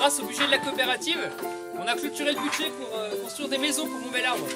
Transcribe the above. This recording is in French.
grâce au budget de la coopérative, on a clôturé le budget pour euh, construire des maisons pour mon bel arbre.